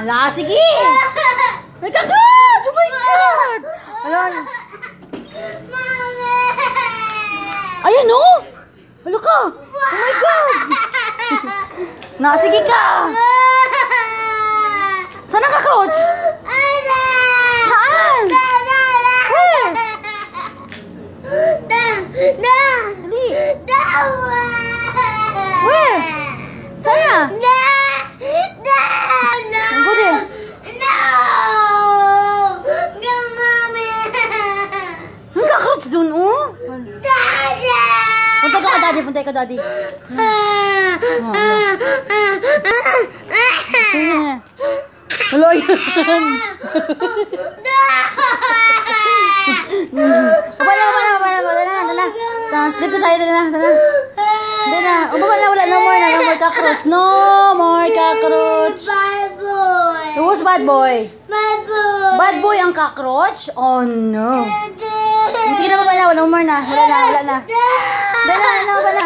Ala, sige! May cockroach! Oh my God! Ayan. Ayan, oh! Hala ka! Oh my God! Na, sige ka! Saan ang cockroach? Ada! Saan? Da, da, da. Da, da. Dali. Da. Where? Saan na? Da, da, no. Go there. No. No, Mami. Ang cockroach dun, oh! Dada. Punta ka ka, daddy. Punta ka, daddy. Sige na. Hala, yan. Baba na, baba na, baba na, baba na, tara na. Tara, sleep na tayo, tara na, tara na. Hindi na. O, baba na, wala. No more na, no more cockroach. No more cockroach. Bad boy. Who's bad boy? Bad boy. Bad boy ang cockroach? Oh, no. Wala more na. Wala na, wala na. Wala na, wala na, baba na.